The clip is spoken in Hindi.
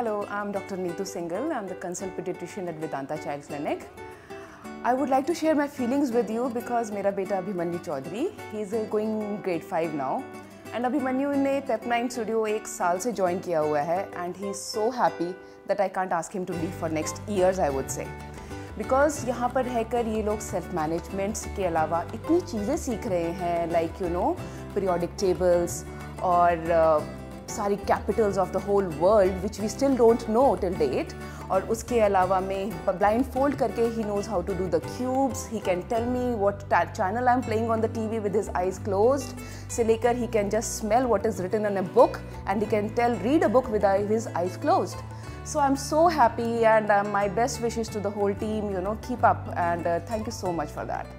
Hello, I'm Dr. Neetu Singhal. I'm the consult pediatrician at Vedanta Child Clinic. I would like to share my feelings with you because मेरा बेटा Abhimanyu Chaudhary he is going grade 5 now and Abhimanyu ने Pep9 Studio एक साल से join किया हुआ है and he is so happy that I can't ask him to leave for next years I would say. Because यहाँ पर रहकर ये लोग सेल्फ मैनेजमेंट के अलावा इतनी चीज़ें सीख रहे हैं like you know periodic tables और uh, सारी capitals of the whole world which we still don't know till date और उसके अलावा में ब्लाइंड फोल्ड करके he knows how to do the cubes he can tell me what channel I am playing on the T V with his eyes close से लेकर he can just smell what is written in a book and he can tell read a book with his eyes close So I'm so happy and uh, my best wishes to the whole team, you know, keep up and uh, thank you so much for that.